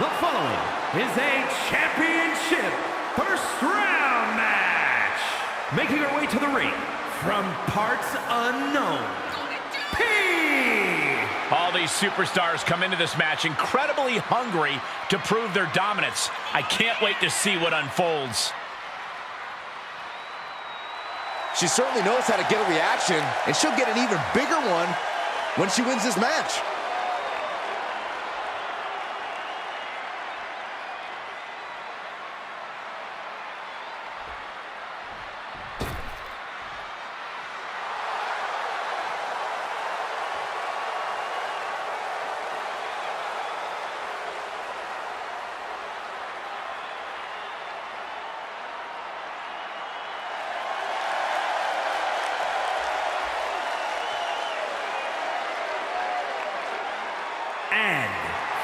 The following is a championship first round match. Making her way to the ring from parts unknown. P. All these superstars come into this match incredibly hungry to prove their dominance. I can't wait to see what unfolds. She certainly knows how to get a reaction, and she'll get an even bigger one when she wins this match. And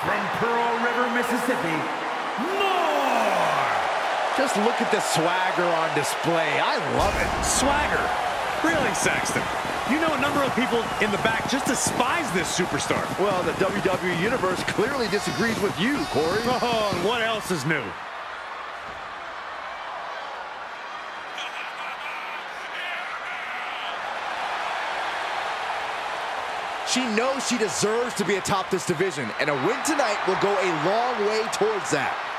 from Pearl River, Mississippi, more. Just look at the swagger on display. I love it. Swagger. Really, Saxton? You know a number of people in the back just despise this superstar. Well, the WWE Universe clearly disagrees with you, Corey. Oh, and what else is new? She knows she deserves to be atop this division, and a win tonight will go a long way towards that.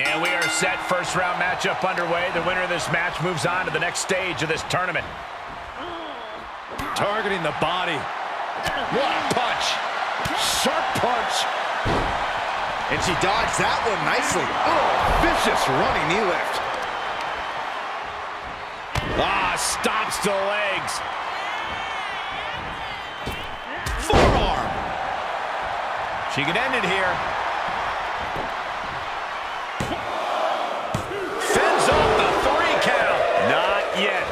And we are set. First round matchup underway. The winner of this match moves on to the next stage of this tournament. Targeting the body. What a punch. Sharp punch. And she dodged that one nicely. Oh, vicious running knee lift. Ah, stops to the legs. Forearm. She could end it here. Yet.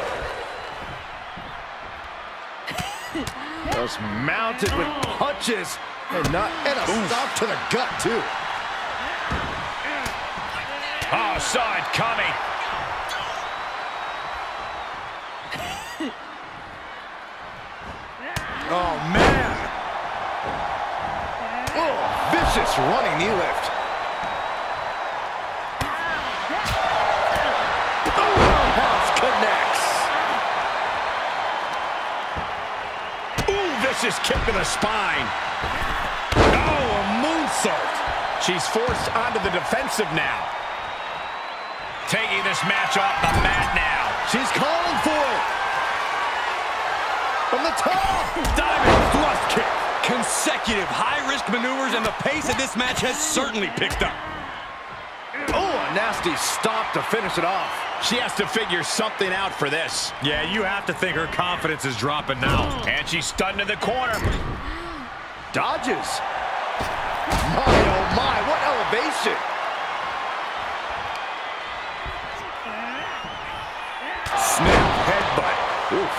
Just mounted with punches. And, not, and a Oof. stop to the gut, too. Oh, saw it coming. Oh, man. Oh, vicious running knee lift. Vicious kick to the spine. Oh, a moonsault. She's forced onto the defensive now. Taking this match off the mat now. She's calling for it. From the top. Diving thrust kick. Consecutive high-risk maneuvers, and the pace of this match has certainly picked up. Oh, a nasty stop to finish it off. She has to figure something out for this. Yeah, you have to think her confidence is dropping now. And she's stunned in the corner. Dodges. My, oh my, what elevation. Snap headbutt. Oof.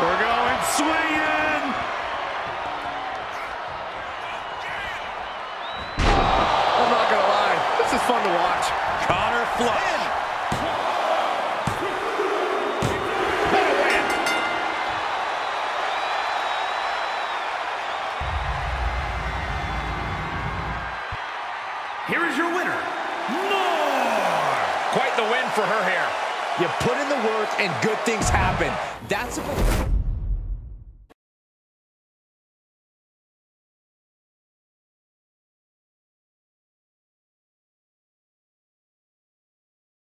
We're going swinging. I'm not gonna lie, this is fun to watch. Win. Here is your winner, more. Quite the win for her here. You put in the work and good things happen. That's a